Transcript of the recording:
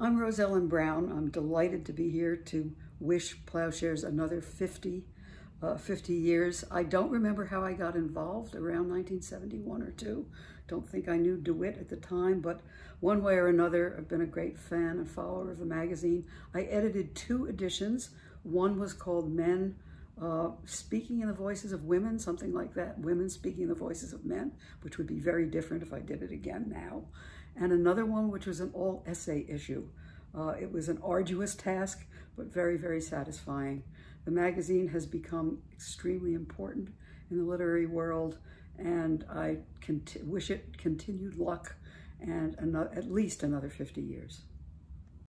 I'm Rosellen Brown. I'm delighted to be here to wish Ploughshares another 50, uh, 50 years. I don't remember how I got involved around 1971 or two. Don't think I knew DeWitt at the time, but one way or another, I've been a great fan and follower of the magazine. I edited two editions. One was called Men uh, Speaking in the Voices of Women, something like that. Women Speaking in the Voices of Men, which would be very different if I did it again now and another one which was an all essay issue. Uh, it was an arduous task, but very, very satisfying. The magazine has become extremely important in the literary world, and I wish it continued luck and at least another 50 years.